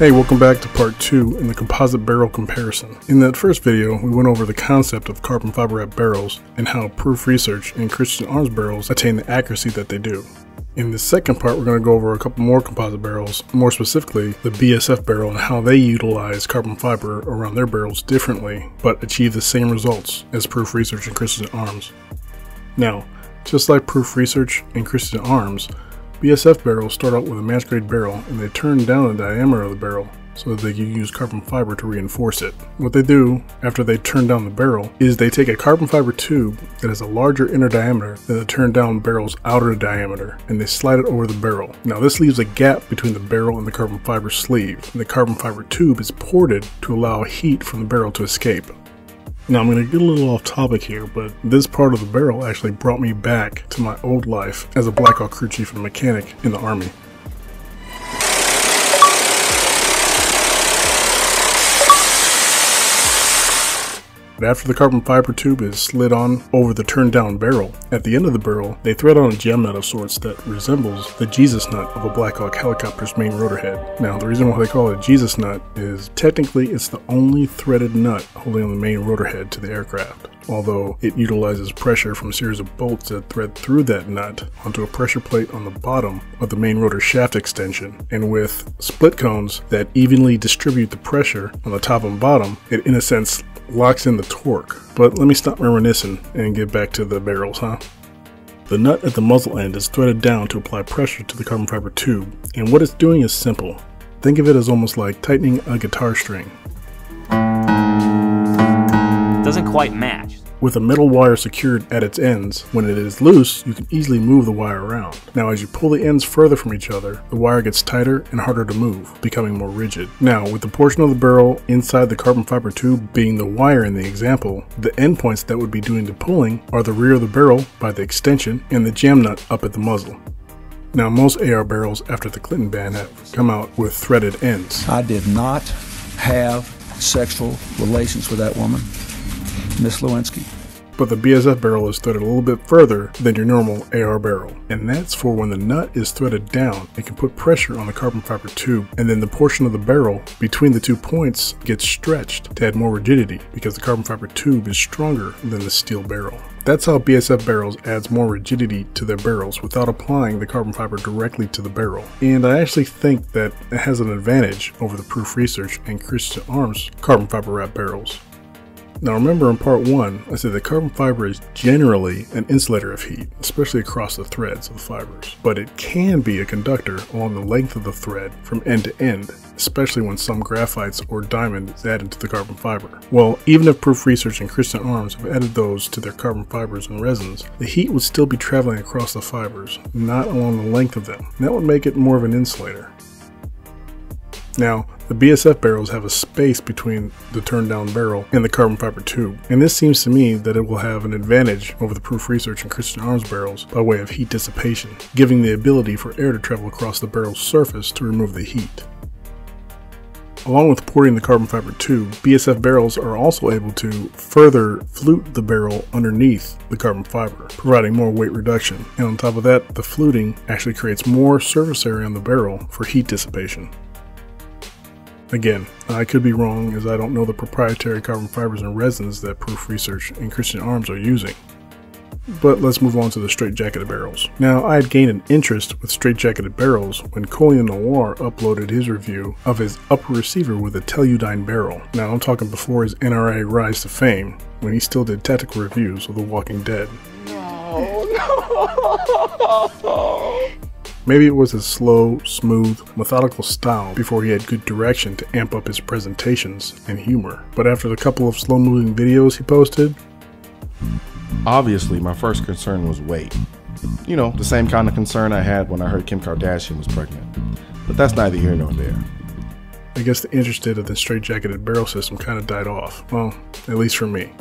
Hey, welcome back to part 2 in the composite barrel comparison. In that first video, we went over the concept of carbon fiber wrap barrels and how Proof Research and Christensen Arms barrels attain the accuracy that they do. In the second part, we're going to go over a couple more composite barrels, more specifically the BSF barrel and how they utilize carbon fiber around their barrels differently, but achieve the same results as Proof Research and Christensen Arms. Now, just like Proof Research and Christensen Arms, BSF barrels start out with a match grade barrel and they turn down the diameter of the barrel so that they can use carbon fiber to reinforce it. What they do after they turn down the barrel is they take a carbon fiber tube that has a larger inner diameter than the turned down barrel's outer diameter and they slide it over the barrel. Now this leaves a gap between the barrel and the carbon fiber sleeve and the carbon fiber tube is ported to allow heat from the barrel to escape. Now I'm going to get a little off topic here, but this part of the barrel actually brought me back to my old life as a Black Hawk crew chief and mechanic in the Army. After the carbon fiber tube is slid on over the turned down barrel, at the end of the barrel, they thread on a jam nut of sorts that resembles the Jesus nut of a Black Hawk helicopter's main rotor head. Now, the reason why they call it Jesus nut is technically it's the only threaded nut holding the main rotor head to the aircraft although it utilizes pressure from a series of bolts that thread through that nut onto a pressure plate on the bottom of the main rotor shaft extension. And with split cones that evenly distribute the pressure on the top and bottom, it in a sense locks in the torque. But let me stop reminiscing and get back to the barrels, huh? The nut at the muzzle end is threaded down to apply pressure to the carbon fiber tube, and what it's doing is simple. Think of it as almost like tightening a guitar string. Doesn't quite match. With a metal wire secured at its ends, when it is loose, you can easily move the wire around. Now as you pull the ends further from each other, the wire gets tighter and harder to move, becoming more rigid. Now, with the portion of the barrel inside the carbon fiber tube being the wire in the example, the endpoints that would be doing the pulling are the rear of the barrel by the extension and the jam nut up at the muzzle. Now, most AR barrels after the Clinton ban have come out with threaded ends. I did not have sexual relations with that woman. Miss Lewinsky. But the BSF barrel is threaded a little bit further than your normal AR barrel. And that's for when the nut is threaded down, it can put pressure on the carbon fiber tube, and then the portion of the barrel between the two points gets stretched to add more rigidity because the carbon fiber tube is stronger than the steel barrel. That's how BSF barrels adds more rigidity to their barrels without applying the carbon fiber directly to the barrel. And I actually think that it has an advantage over the Proof Research and Christensen Arms carbon fiber wrap barrels. Now remember in part 1, I said that carbon fiber is generally an insulator of heat, especially across the threads of the fibers, but it can be a conductor along the length of the thread from end to end, especially when some graphites or diamond is added to the carbon fiber. Well, even if Proof Research and Christensen Arms have added those to their carbon fibers and resins, the heat would still be traveling across the fibers, not along the length of them. That would make it more of an insulator. Now, the BSF barrels have a space between the turned down barrel and the carbon fiber tube, and this seems to me that it will have an advantage over the Proof Research and Christensen Arms barrels by way of heat dissipation, giving the ability for air to travel across the barrel's surface to remove the heat. Along with porting the carbon fiber tube, BSF barrels are also able to further flute the barrel underneath the carbon fiber, providing more weight reduction. And on top of that, the fluting actually creates more surface area on the barrel for heat dissipation. Again, I could be wrong as I don't know the proprietary carbon fibers and resins that Proof Research and Christensen Arms are using. But let's move on to the straight jacketed barrels. Now, I had gained an interest with straight jacketed barrels when Colion Noir uploaded his review of his upper receiver with a Teludyne barrel. Now, I'm talking before his NRA rise to fame, when he still did tactical reviews of The Walking Dead. No, no. Maybe it was his slow, smooth, methodical style before he had good direction to amp up his presentations and humor. But after the couple of slow moving videos he posted, obviously my first concern was weight. You know, the same kind of concern I had when I heard Kim Kardashian was pregnant. But that's neither here nor there. I guess the interest in the straight jacketed barrel system kind of died off. Well, at least for me.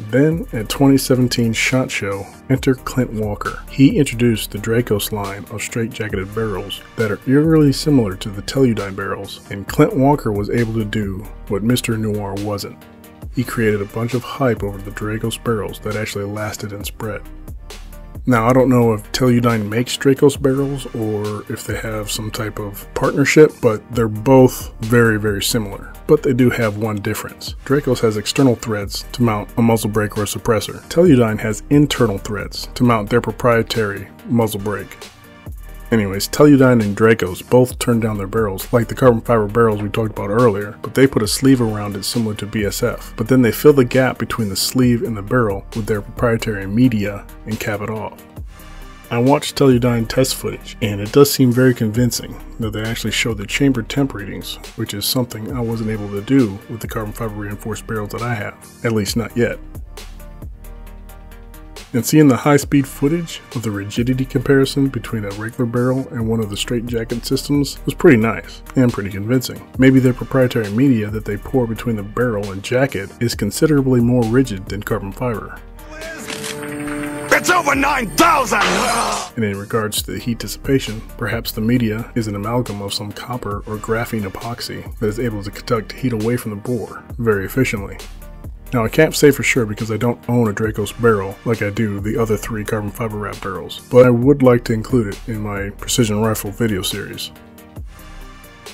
Then, at 2017 SHOT Show, enter Clint Walker. He introduced the Dracos line of straight-jacketed barrels that are eerily similar to the Teludyne barrels, and Clint Walker was able to do what Mr. Noir wasn't. He created a bunch of hype over the Dracos barrels that actually lasted and spread. Now, I don't know if Teludyne makes Dracos barrels or if they have some type of partnership, but they're both very, very similar. But they do have one difference. Dracos has external threads to mount a muzzle brake or a suppressor. Teludyne has internal threads to mount their proprietary muzzle brake. Anyways, Teludyne and Dracos both turn down their barrels like the carbon fiber barrels we talked about earlier, but they put a sleeve around it similar to BSF. But then they fill the gap between the sleeve and the barrel with their proprietary media and cap it off. I watched Teludyne test footage, and it does seem very convincing that they actually show the chamber temp readings, which is something I wasn't able to do with the carbon fiber reinforced barrels that I have, at least not yet. And seeing the high speed footage of the rigidity comparison between a regular barrel and one of the straight jacket systems was pretty nice and pretty convincing. Maybe their proprietary media that they pour between the barrel and jacket is considerably more rigid than carbon fiber. It's over 9,000! And in regards to the heat dissipation, perhaps the media is an amalgam of some copper or graphene epoxy that is able to conduct heat away from the bore very efficiently. Now I can't say for sure because I don't own a Dracos barrel like I do the other three carbon fiber wrap barrels, but I would like to include it in my precision rifle video series.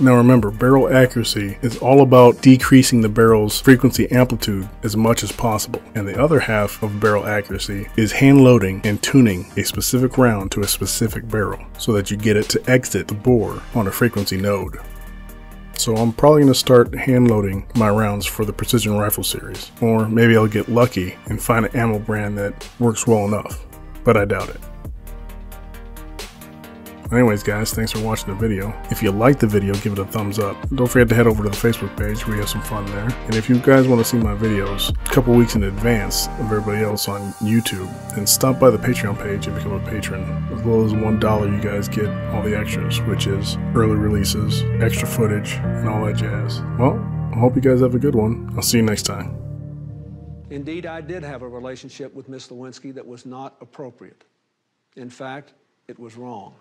Now remember, barrel accuracy is all about decreasing the barrel's frequency amplitude as much as possible, and the other half of barrel accuracy is hand loading and tuning a specific round to a specific barrel so that you get it to exit the bore on a frequency node. So I'm probably going to start hand loading my rounds for the Precision Rifle series. Or maybe I'll get lucky and find an ammo brand that works well enough. But I doubt it. Anyways guys, thanks for watching the video. If you liked the video, give it a thumbs up. Don't forget to head over to the Facebook page we have some fun there. And if you guys want to see my videos a couple weeks in advance of everybody else on YouTube, then stop by the Patreon page and become a patron. As little as $1 you guys get all the extras, which is early releases, extra footage, and all that jazz. Well, I hope you guys have a good one. I'll see you next time. Indeed, I did have a relationship with Miss Lewinsky that was not appropriate. In fact, it was wrong.